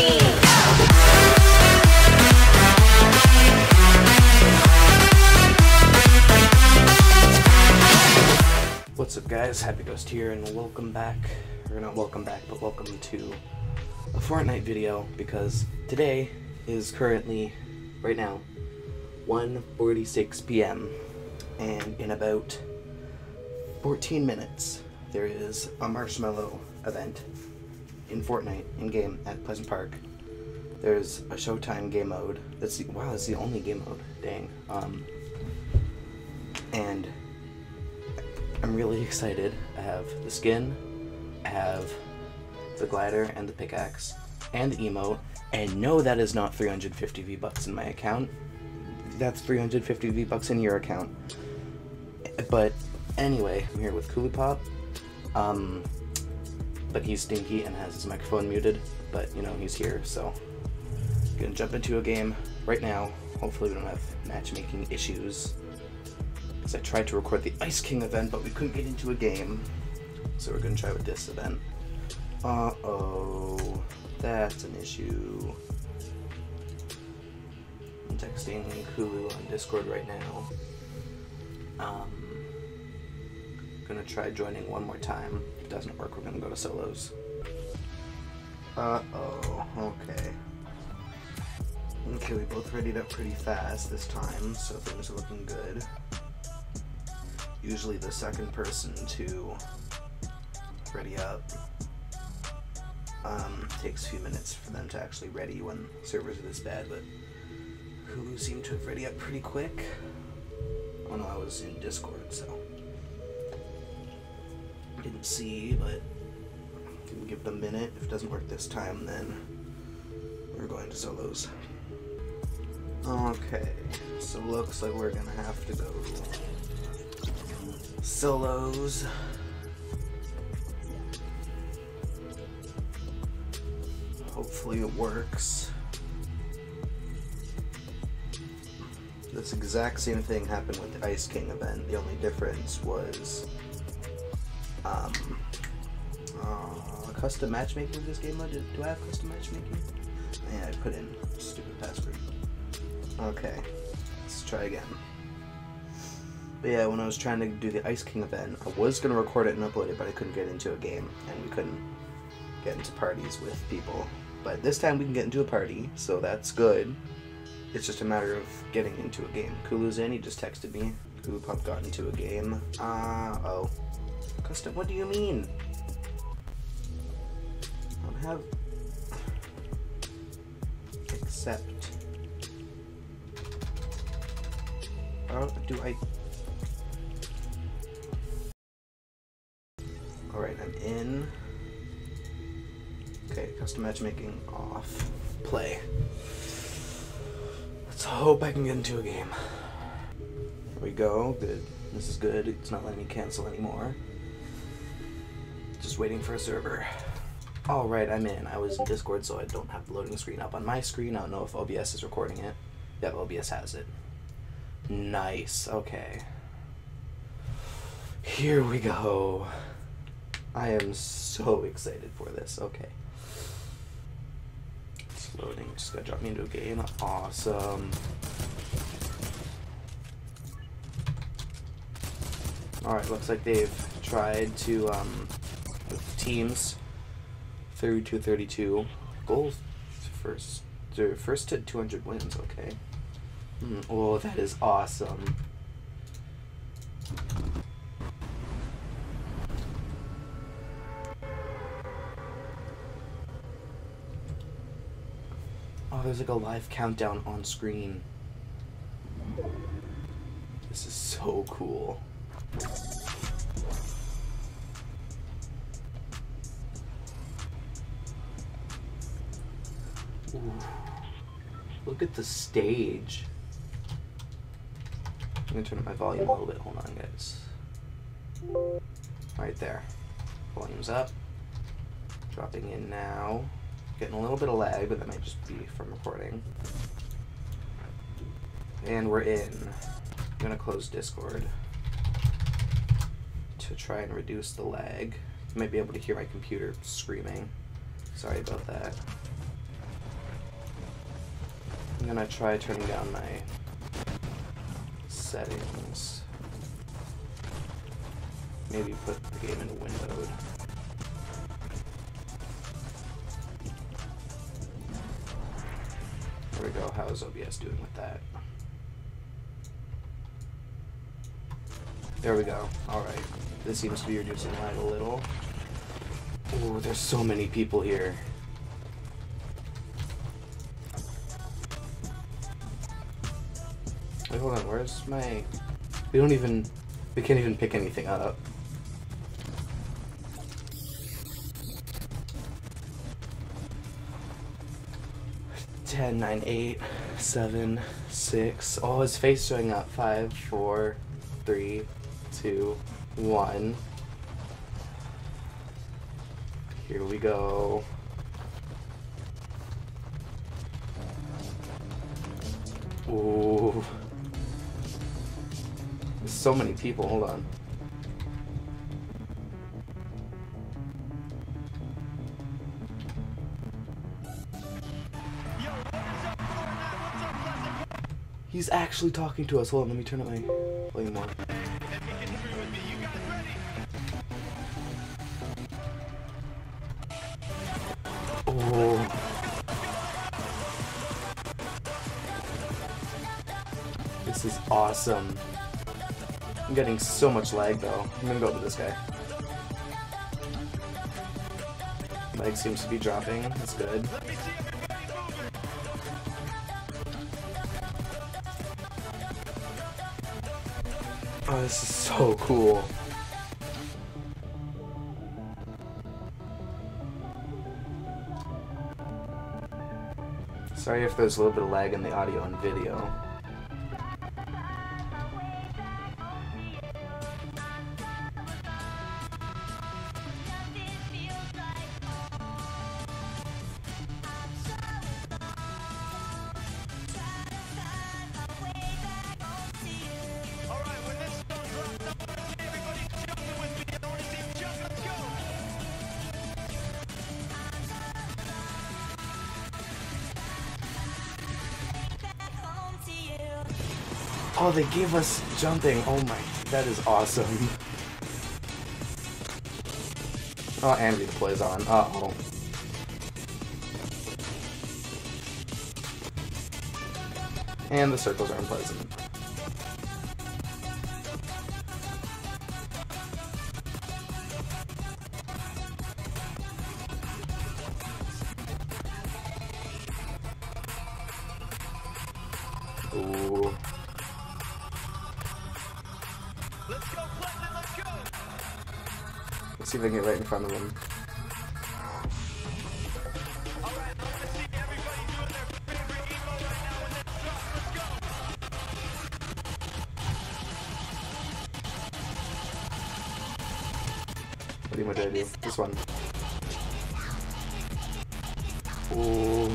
What's up guys, Happy Ghost here and welcome back, or not welcome back, but welcome to a Fortnite video because today is currently, right now, 1.46 p.m. and in about 14 minutes there is a Marshmello event in Fortnite in-game at Pleasant Park. There's a Showtime game mode. That's the, wow, that's the only game mode. Dang. Um, and I'm really excited. I have the skin, I have the glider and the pickaxe, and the emote, and no, that is not 350 V-Bucks in my account. That's 350 V-Bucks in your account. But anyway, I'm here with Coolipop. Um, but he's stinky and has his microphone muted, but you know, he's here, so gonna jump into a game right now. Hopefully we don't have matchmaking issues. Because I tried to record the Ice King event, but we couldn't get into a game. So we're gonna try with this event. Uh-oh, that's an issue. I'm texting Kulu on Discord right now. Um, gonna try joining one more time. Doesn't work, we're gonna go to solos. Uh-oh, okay. Okay, we both readied up pretty fast this time, so things are looking good. Usually the second person to ready up um, takes a few minutes for them to actually ready when servers are this bad, but Hulu seemed to have ready up pretty quick. Oh no, I was in Discord, so didn't see, but can give it a minute. If it doesn't work this time, then we're going to solos. Okay, so looks like we're gonna have to go solos. Hopefully it works. This exact same thing happened with the Ice King event. The only difference was um, uh, custom matchmaking with this game mode. Do I have custom matchmaking? Yeah, I put in stupid password. Okay, let's try again. But yeah, when I was trying to do the Ice King event, I was to record it and upload it, but I couldn't get into a game, and we couldn't get into parties with people. But this time we can get into a party, so that's good. It's just a matter of getting into a game. He just texted me. Kulu Pop got into a game. Uh oh. Custom, what do you mean? I don't have... Accept. How do I... Alright, I'm in. Okay, custom matchmaking off. Play. Let's hope I can get into a game. There we go. Good. This is good. It's not letting me cancel anymore. Just waiting for a server. Alright, I'm in. I was in Discord, so I don't have the loading screen up on my screen. I don't know if OBS is recording it. Yep, OBS has it. Nice. Okay. Here we go. I am so excited for this. Okay. It's loading. Just gotta drop me into a game. Awesome. Alright, looks like they've tried to, um, teams through to 32. Goals first. First to 200 wins, okay. Mm, oh, that is awesome. Oh, there's like a live countdown on screen. This is so cool. Look at the stage. I'm gonna turn up my volume a little bit. Hold on, guys. Right there. Volume's up. Dropping in now. Getting a little bit of lag, but that might just be from recording. And we're in. I'm gonna close Discord to try and reduce the lag. You might be able to hear my computer screaming. Sorry about that. Gonna try turning down my settings. Maybe put the game in windowed. There we go. How's OBS doing with that? There we go. Alright. This seems to be reducing lag a little. Oh, there's so many people here. Wait, hold on. Where's my... We don't even... We can't even pick anything up. Ten, nine, eight, seven, six. Oh, his face showing up. Five, four, three, two, one. Here we go. Ooh. So many people. Hold on. He's actually talking to us. Hold on, let me turn up my volume more. Oh. This is awesome. I'm getting so much lag though. I'm gonna go to this guy. Lag seems to be dropping. That's good. Oh, this is so cool. Sorry if there's a little bit of lag in the audio and video. Oh, they gave us jumping. Oh my, that is awesome. Oh, and replays on. Uh oh. And the circles are unpleasant. Let's see if I can get right in front of him. What do you do? This one. Ooh.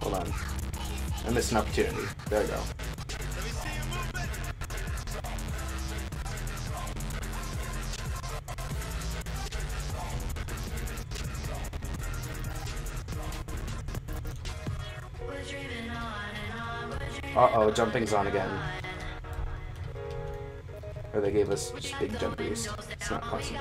Hold on. I missed an opportunity. There we go. Uh-oh, jumping's on again. Or they gave us big jump. It's not constant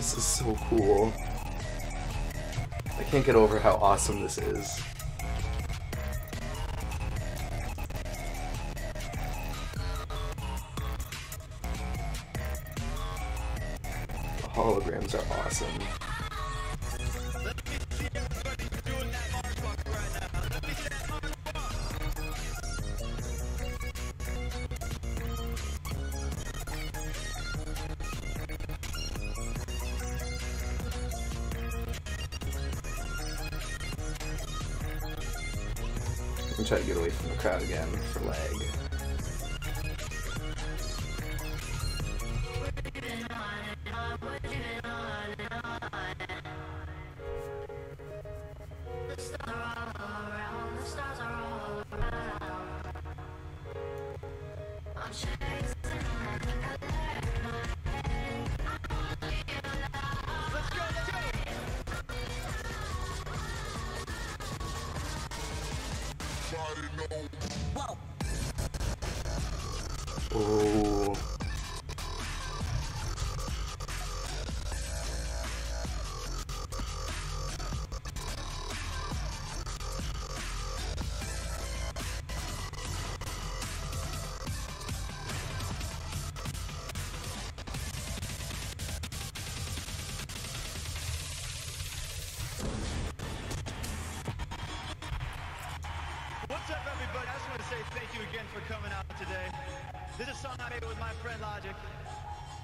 This is so cool. I can't get over how awesome this is. I'm trying to get away from the crowd again for lag. Oh. This is a song I made with my friend Logic.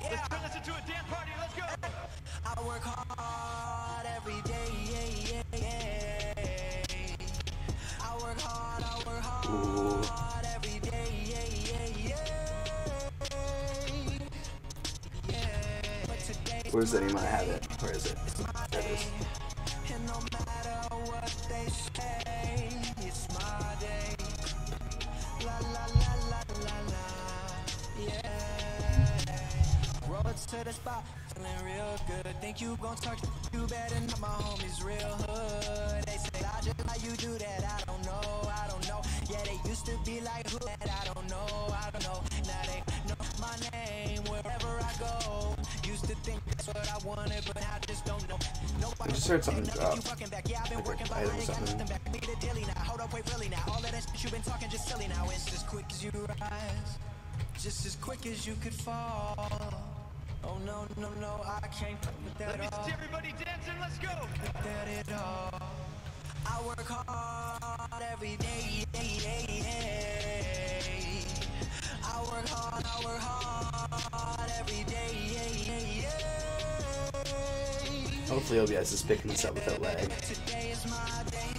Yeah. Let's turn this into a dance party. Let's go. I work hard every day. Yeah, yeah, yeah. I work hard, I work Ooh. hard every day. Yeah, yeah, yeah. Yeah. But today Where's the name? I have it. Where is it? There it is. To the spot, feeling real good. Think you gon' talk, you better not my homies real hood. They say, I just how you do that, I don't know, I don't know. Yeah, they used to be like who that, I don't know, I don't know. Now they know my name wherever I go. Used to think that's what I wanted, but I just don't know. Nobody I just heard something drop. you fucking back. Yeah, I've been working, item ain't got nothing back. It a daily now. Hold up, wait, really now. All of that shit you been talking just silly now. It's as quick as you rise, just as quick as you could fall. Oh no, no, no, I can't put Let that me off. see everybody dancing. Let's go. That it all. I work hard every day. Yeah, yeah, yeah. I work hard, I work hard every day. Yeah, yeah, yeah. Hopefully OBS is picking this up without lag. Today is my day,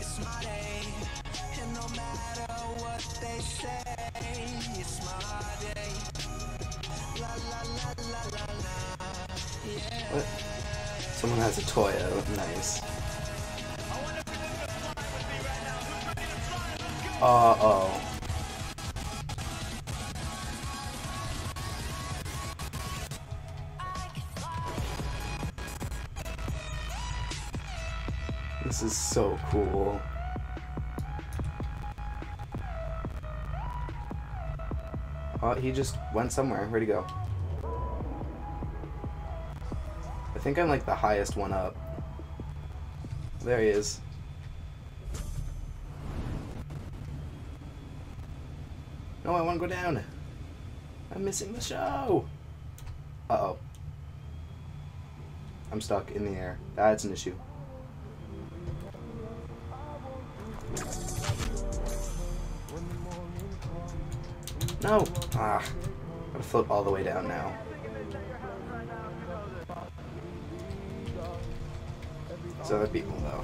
it's my day. And no matter what they say, it's my day. What? Someone has a toy out. Nice. Uh oh. This is so cool. Oh, he just went somewhere. Where'd he go? Think I'm like the highest one up. There he is. No, I want to go down. I'm missing the show. Uh oh. I'm stuck in the air. That's an issue. No! Ah. Gotta float all the way down now. There's other people though.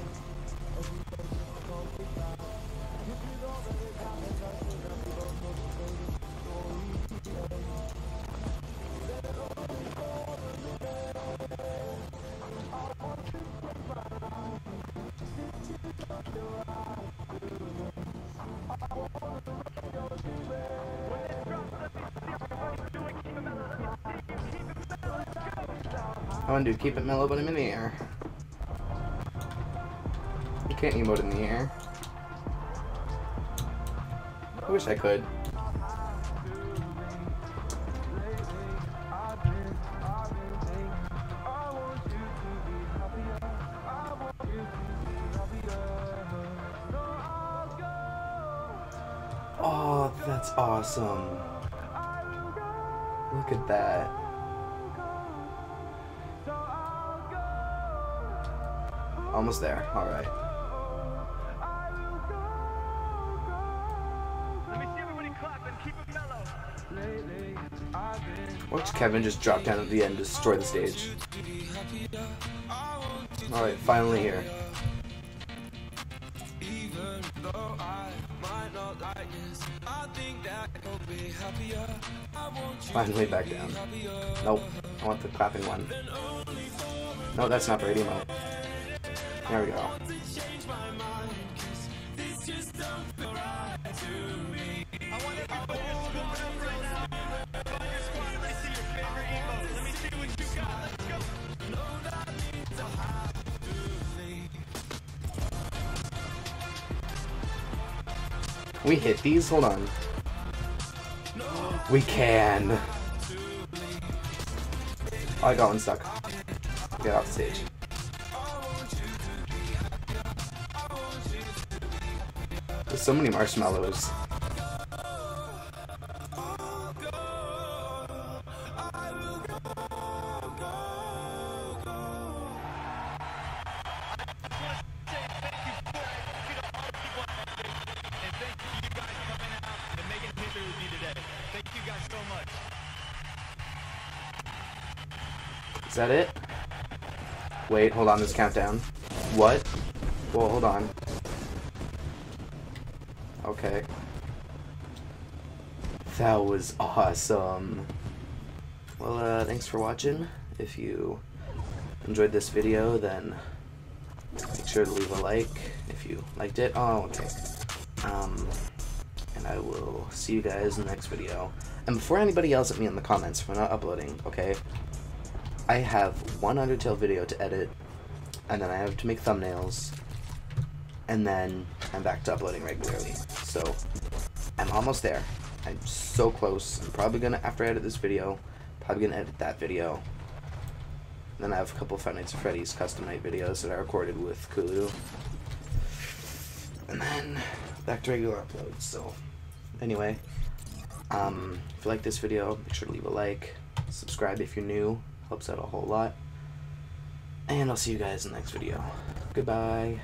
On, dude, keep it mellow, but I'm in the air. Can't emote in the air. I wish I could. Oh, that's awesome. Look at that. Almost there. Alright. Watch Kevin just drop down at the end, destroy the stage. Alright, finally here. Finally back down. Nope. I want the clapping one. No, that's not Brady Mo. There we go. We hit these? Hold on. We can. Oh, I got one stuck. Get off stage. There's so many marshmallows. That it? Wait, hold on, this countdown. What? Well, hold on. Okay. That was awesome. Well, uh, thanks for watching. If you enjoyed this video, then make sure to leave a like if you liked it. Oh, okay. Um, and I will see you guys in the next video. And before anybody yells at me in the comments for not uploading, okay? I have one Undertale video to edit, and then I have to make thumbnails, and then I'm back to uploading regularly. So, I'm almost there. I'm so close. I'm probably gonna, after I edit this video, probably gonna edit that video. Then I have a couple Five Nights at Freddy's custom night videos that I recorded with Kulu. And then back to regular uploads. So, anyway, um, if you like this video, make sure to leave a like, subscribe if you're new, helps out a whole lot. And I'll see you guys in the next video. Goodbye.